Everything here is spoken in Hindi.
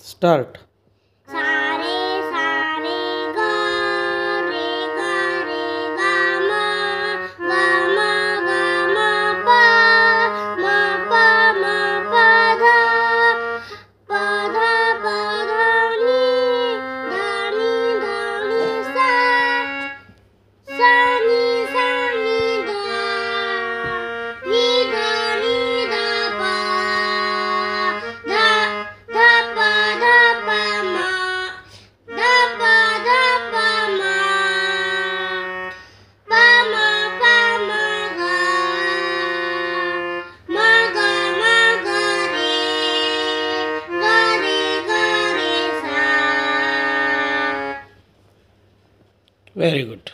स्टार्ट। very good.